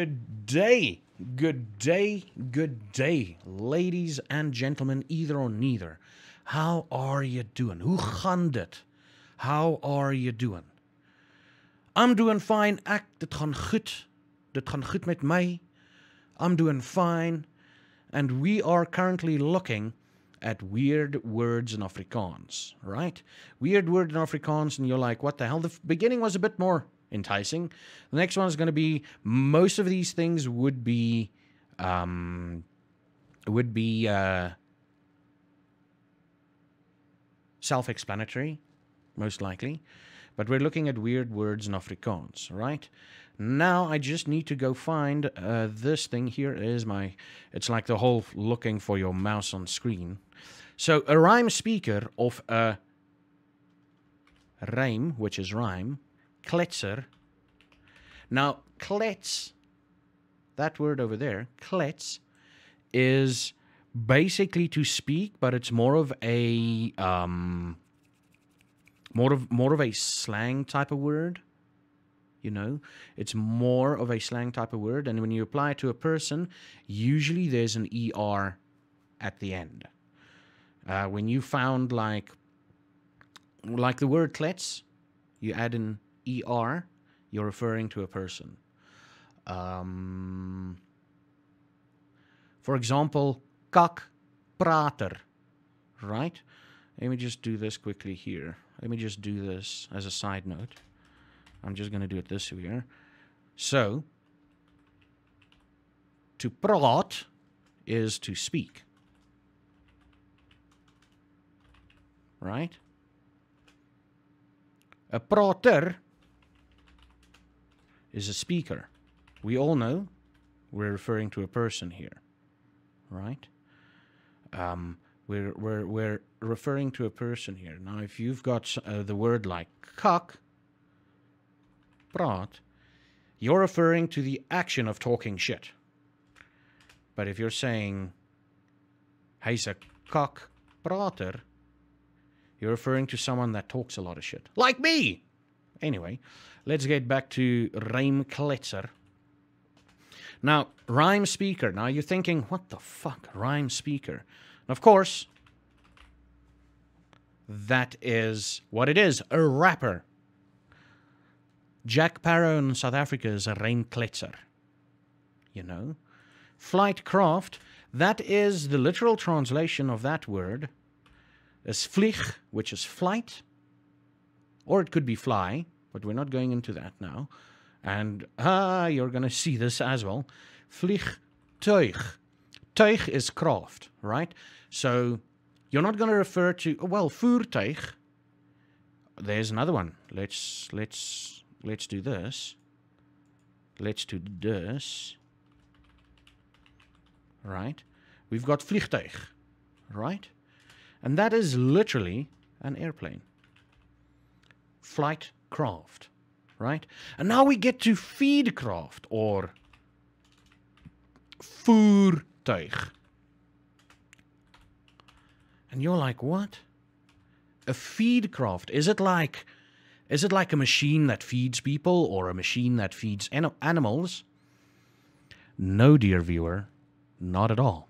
Good day, good day, good day, ladies and gentlemen, either or neither. How are you doing? Hoe gaan dit? How are you doing? I'm doing fine. Ek dit gaan goed. Dit gaan goed met my. I'm doing fine. And we are currently looking at weird words in Afrikaans, right? Weird word in Afrikaans, and you're like, what the hell? The beginning was a bit more enticing. The next one is going to be most of these things would be, um, would be uh, self-explanatory, most likely. But we're looking at weird words in Afrikaans, right? Now I just need to go find uh, this thing. Here is my. It's like the whole looking for your mouse on screen. So a rhyme speaker of a rhyme, which is rhyme, kletser. Now klets, that word over there, klets, is basically to speak, but it's more of a um, more of more of a slang type of word you know it's more of a slang type of word and when you apply it to a person usually there's an er at the end uh, when you found like like the word klets you add an er you're referring to a person um, for example kak prater right let me just do this quickly here let me just do this as a side note I'm just going to do it this way. So, to praat is to speak. Right? A prater is a speaker. We all know we're referring to a person here. Right? Um, we're, we're, we're referring to a person here. Now, if you've got uh, the word like kak, praat, you're referring to the action of talking shit. But if you're saying he's a kak prater, you're referring to someone that talks a lot of shit. Like me! Anyway, let's get back to rhyme kletser. Now, rhyme speaker. Now you're thinking, what the fuck? Rhyme speaker. And of course, that is what it is a rapper. Jack Parrow in South Africa is a rymkletser. You know? Flight craft, that is the literal translation of that word, is vlieg, which is flight, or it could be fly, but we're not going into that now. And ah, you're going to see this as well. Vliegtuig. Tuig is craft, right? So you're not going to refer to well, voertuig. There's another one. Let's let's let's do this. Let's do this. Right? We've got vliegtuig, right? And that is literally an airplane. Flight craft, right? And now we get to feed craft or voertuig. And you're like, what? A feed craft? Is it like is it like a machine that feeds people or a machine that feeds an- animals? No, dear viewer, not at all.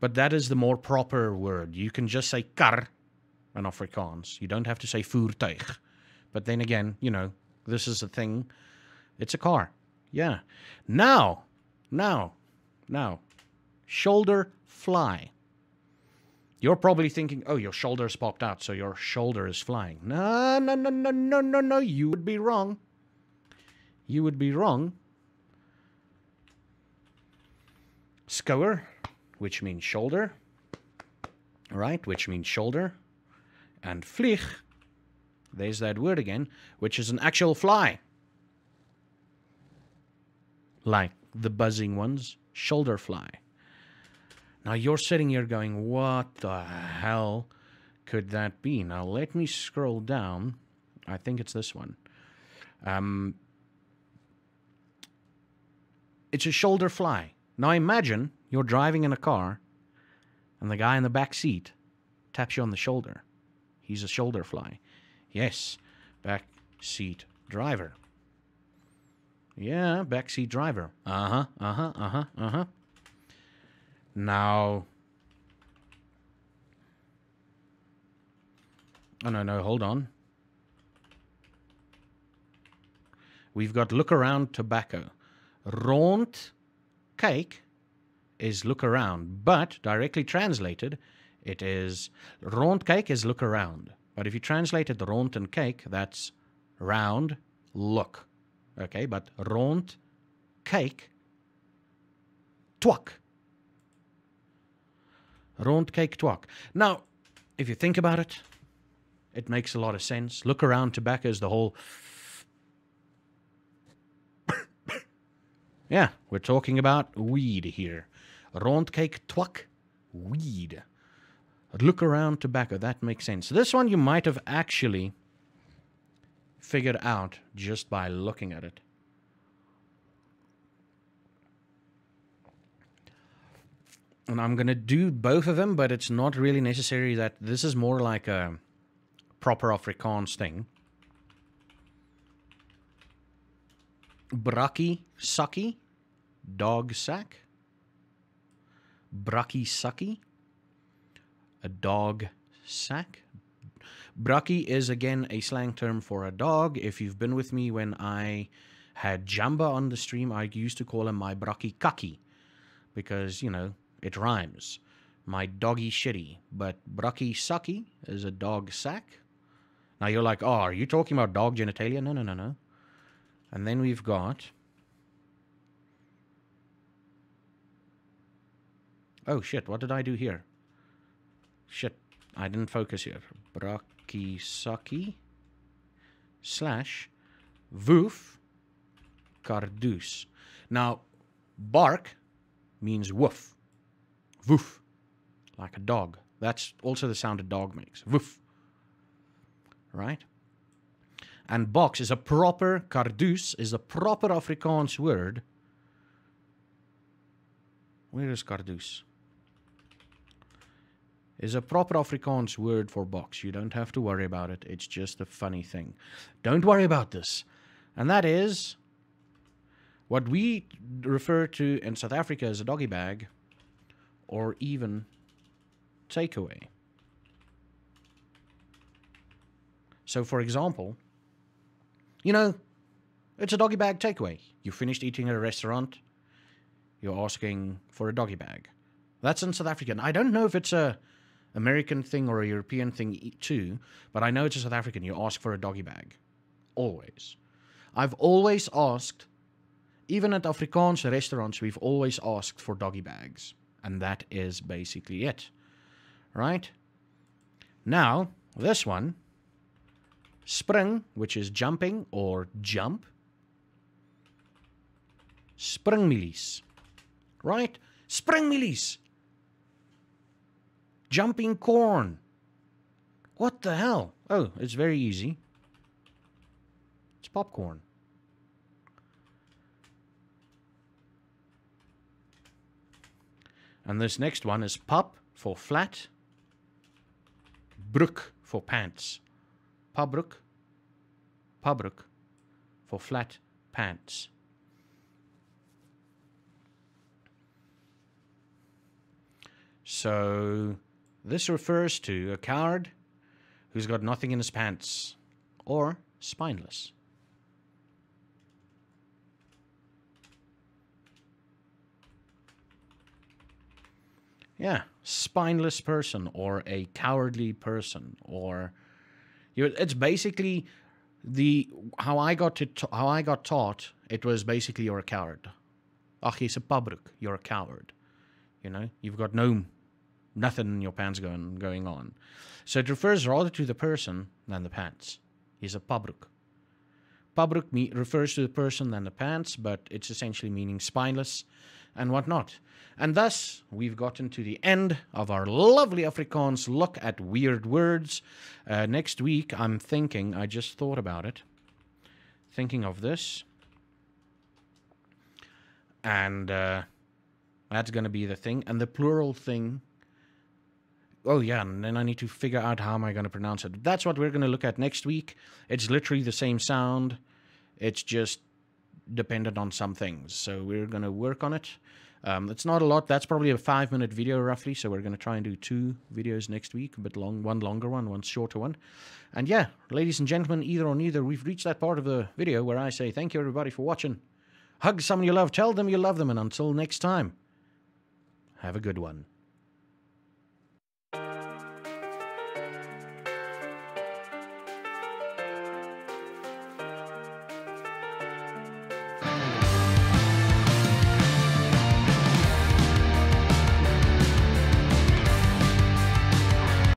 But that is the more proper word. You can just say kar in Afrikaans. You don't have to say voertuig. But then again, you know, this is a thing. It's a car. Yeah. Now, now, now, shoulder fly. You're probably thinking, oh, your shoulder's popped out, so your shoulder is flying. No, no, no, no, no, no, no. You would be wrong. You would be wrong. Skouer, which means shoulder, right? Which means shoulder. And vlieg, there's that word again, which is an actual fly. Like the buzzing ones, shoulder fly. Now you're sitting here going, what the hell could that be? Now let me scroll down. I think it's this one. Um, it's a shoulder fly. Now imagine you're driving in a car and the guy in the back seat taps you on the shoulder. He's a shoulder fly. Yes, back seat driver. Yeah, backseat driver. Uh huh, uh huh, uh huh, uh huh. Now. Oh, no, no, hold on. We've got look around tobacco. Rond kyk is look around, but directly translated, it is rond kyk is look around. But if you translate it rond and kyk, that's round, look. Okay, but rond kyk, twak. Rond kyk twak. Now, if you think about it, it makes a lot of sense. Look around tobacco is the whole Yeah, we're talking about weed here. Rondkijk twak, weed. Look around tobacco, that makes sense. This one you might have actually figured out just by looking at it. And I'm going to do both of them, but it's not really necessary that this is more like a proper Afrikaans thing. Brakkie sakkie, dog sack. Brakkie sakkie, a dog sack. Brakkie is again a slang term for a dog. If you've been with me when I had Jamba on the stream, I used to call him my Brakkie Kaki because, you know, it rhymes. My doggy shitty. But Brakkie Sakkie is a dog sack. Now you're like, oh, are you talking about dog genitalia? No, no, no, no. And then we've got. Oh shit, what did I do here? Shit, I didn't focus here. Brakisaki slash woof kardoes. Now, bark means woof. Woof. Like a dog. That's also the sound a dog makes. Woof. Right? And box is a proper, kardoes is a proper Afrikaans word. Where is kardoes? Is a proper Afrikaans word for box. You don't have to worry about it. It's just a funny thing. Don't worry about this. And that is what we refer to in South Africa as a doggy bag or even takeaway. So, for example, you know, it's a doggy bag takeaway. You finished eating at a restaurant, you're asking for a doggy bag. That's in South African. I don't know if it's a American thing or a European thing too, but I know it's a South African. You ask for a doggy bag. Always. I've always asked, even at Afrikaans restaurants, we've always asked for doggy bags. And that is basically it. Right? Now, this one, spring, which is jumping or jump. Springmielies. Right? Springmielies. Jumping corn. What the hell? Oh, it's very easy. It's popcorn. And this next one is pop for flat, broek for pants. Pabroek, pabroek for flat pants. So this refers to a coward who's got nothing in his pants or spineless. Yeah, spineless person or a cowardly person or you it's basically the how I got to how I got taught it was basically you're a coward. Ach, jy's a pabroek, you're a coward. You know, you've got no nothing in your pants going going on. So it refers rather to the person than the pants. He's a pabroek. Pabroek me- refers to the person than the pants, but it's essentially meaning spineless and whatnot. And thus, we've gotten to the end of our lovely Afrikaans look at weird words. Uh, next week, I'm thinking, I just thought about it, thinking of this. And uh, that's going to be the thing. And the plural thing. Oh, yeah, and then I need to figure out how am I going to pronounce it. That's what we're going to look at next week. It's literally the same sound. It's just dependent on some things. So we're going to work on it. Um, it's not a lot. That's probably a five minute video roughly. So we're going to try and do two videos next week, a bit long, one longer one, one shorter one. And yeah, ladies and gentlemen, either or neither, we've reached that part of the video where I say thank you everybody for watching. Hug someone you love, tell them you love them, and until next time, have a good one.